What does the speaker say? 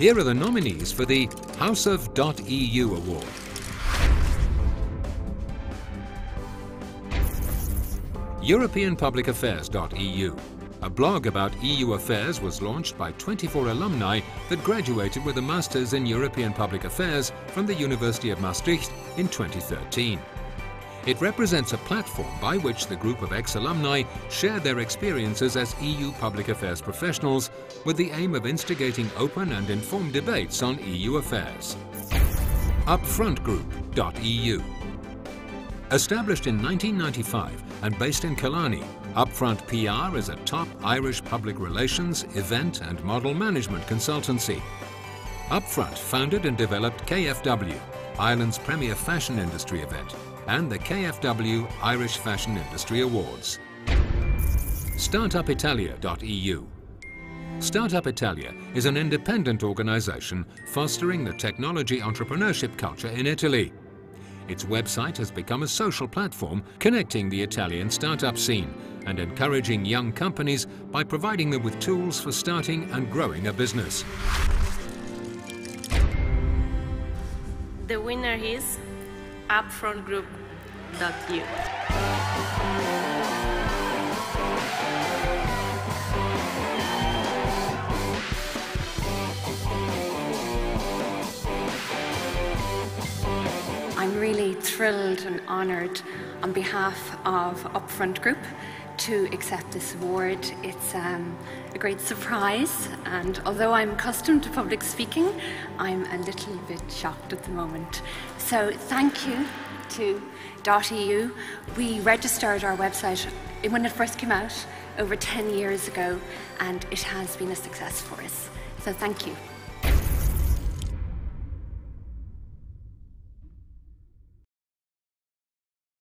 Here are the nominees for the House of .eu award. European Public Affairs.eu. A blog about EU affairs was launched by 24 alumni that graduated with a Masters in European Public Affairs from the University of Maastricht in 2013. It represents a platform by which the group of ex-alumni share their experiences as EU public affairs professionals with the aim of instigating open and informed debates on EU affairs. Upfrontgroup.eu Established in 1995 and based in Killarney, Upfront PR is a top Irish public relations, event and model management consultancy. Upfront founded and developed KFW, Ireland's premier fashion industry event, and the KFW Irish Fashion Industry Awards. StartupItalia.eu Startup Italia is an independent organisation fostering the technology entrepreneurship culture in Italy. Its website has become a social platform connecting the Italian startup scene and encouraging young companies by providing them with tools for starting and growing a business. The winner is upfrontgroup.eu. really thrilled and honoured on behalf of Upfront Group to accept this award. It's um, a great surprise, and although I'm accustomed to public speaking, I'm a little bit shocked at the moment. So, thank you to .eu. We registered our website when it first came out over 10 years ago, and it has been a success for us. So, thank you.